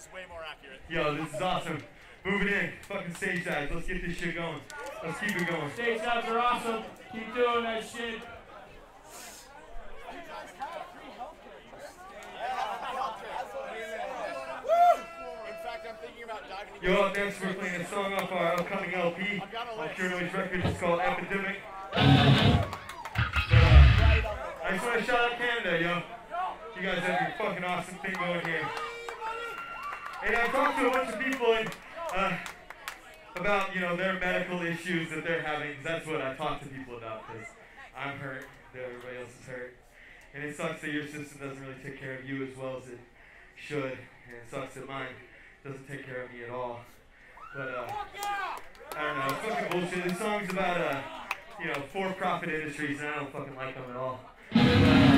I'm fine. It's way more accurate. yo, this is awesome. Move it in. Fucking stage dives. Let's get this shit going. Let's keep it going. Stage dives are awesome. Keep doing that shit. In fact, I'm thinking about diving Yo, up next we're playing a song off our upcoming LP on Pure Noise Records. It's called Epidemic. But, uh, I just want to shout out Canada, yo. You guys have your fucking awesome thing going here. And I talked to a bunch of people and, uh, about, you know, their medical issues that they're having. that's what I talk to people about because I'm hurt, that everybody else is hurt. And it sucks that your system doesn't really take care of you as well as it should. And it sucks that mine doesn't take care of me at all. But, uh, I don't know, fucking bullshit. This song's about, uh, you know, for-profit industries, and I don't fucking like them at all. But, uh,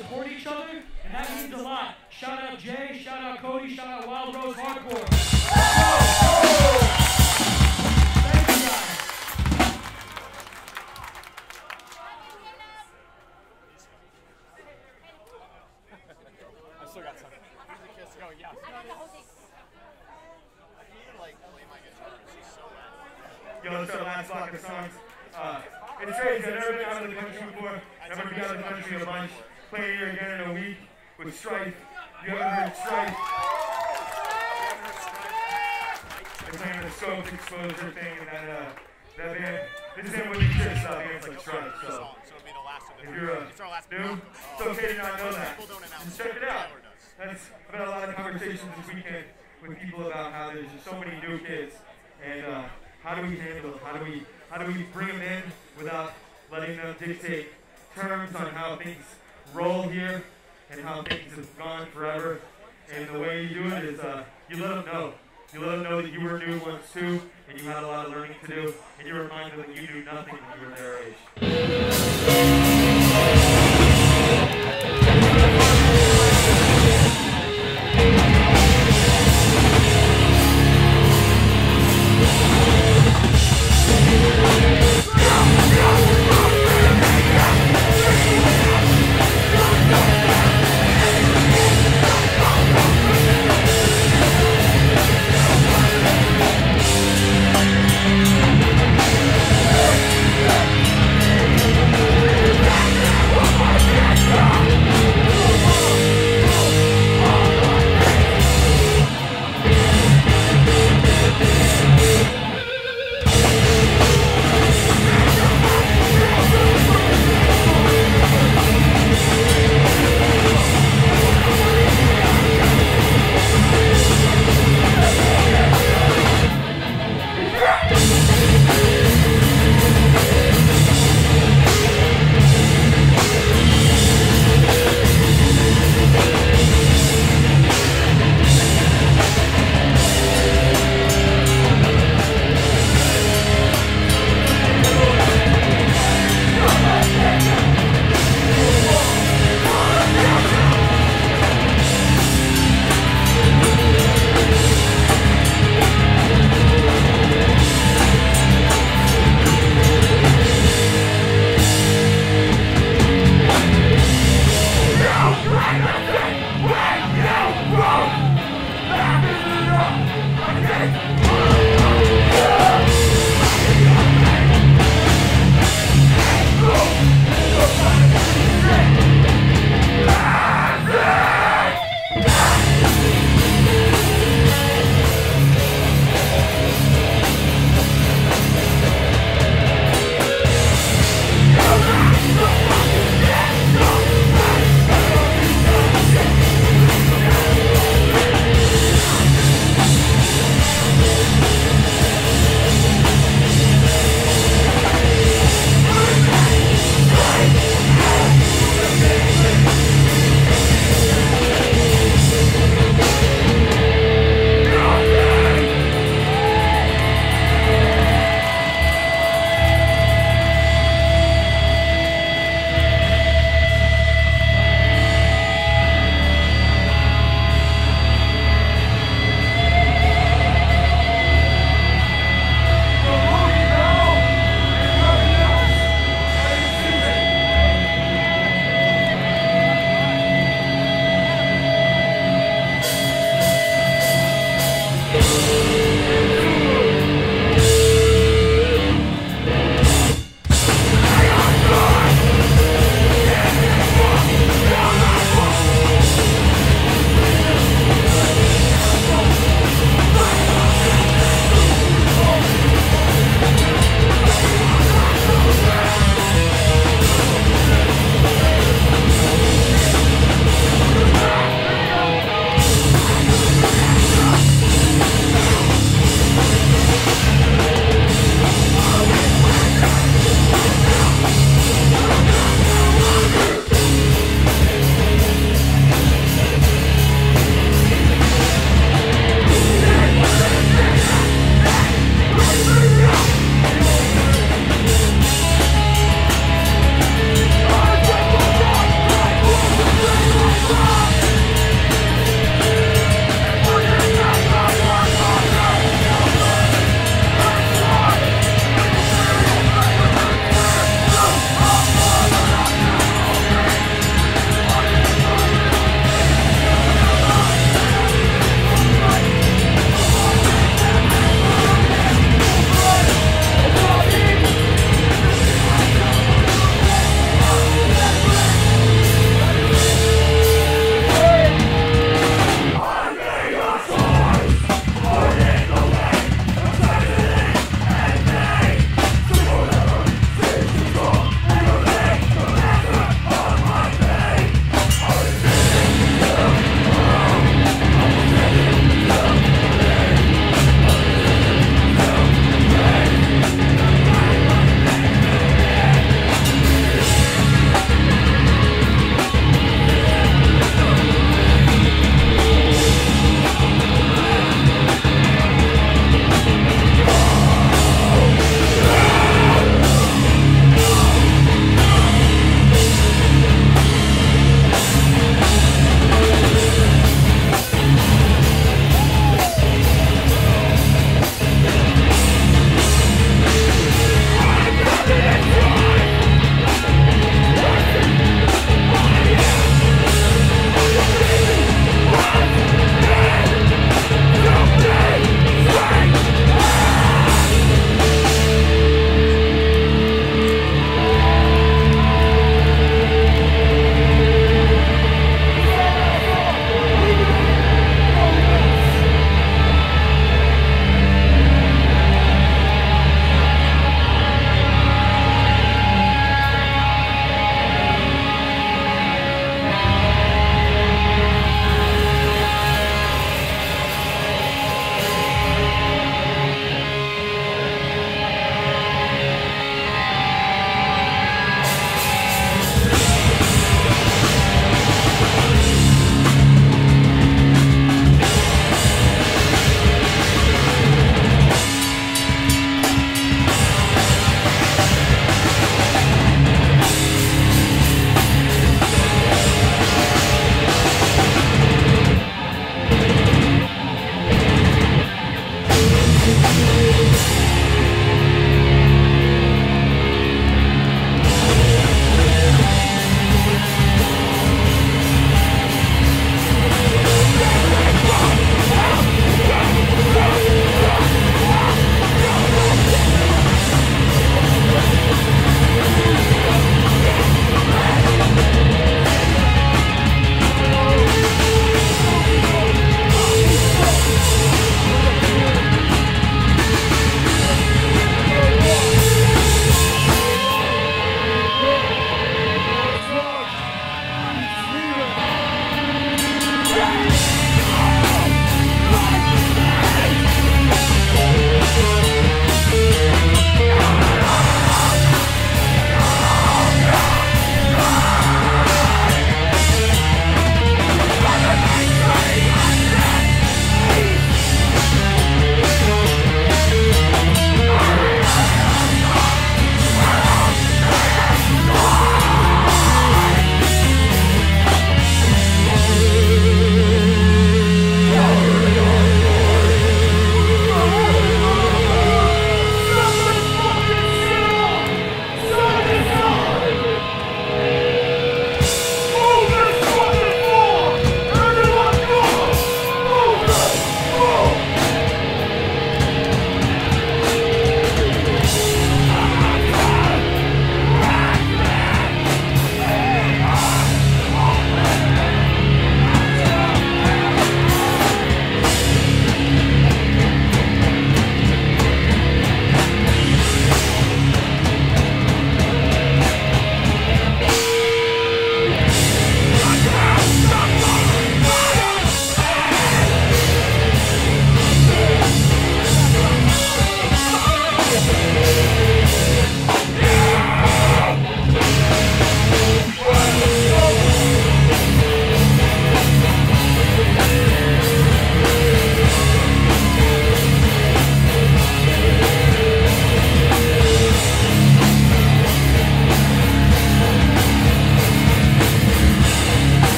support each other, and that means a lot. Shout out Jay, shout out Cody, shout out Wild Rose Hardcore. Thank you guys. I still got some. Here's the kiss. Go, yeah. Like, play my guitar. It's just so bad. Yo, it's our last block of songs. Uh, it's crazy. I've never been out of the country before. Never been out of the country a bunch. Playing here again in a week with Strife. You haven't heard Strife? They're playing the Scopes Exposure thing and that, uh, that band. This is what you hear stuff. Bands like Strife. So so be the last of the if you're uh, It's our last new, it's okay to not know that. People don't announce Just check it out. That's I've had a lot of conversations this weekend with people about how there's just so many new kids, and uh, how do we handle them? How do we how do we bring them in without letting them dictate terms on how things roll here and how things have gone forever? And the way you do it is uh, you let them know. You let them know that you were new once too, and you had a lot of learning to do, and you remind them that you knew nothing when you were their age.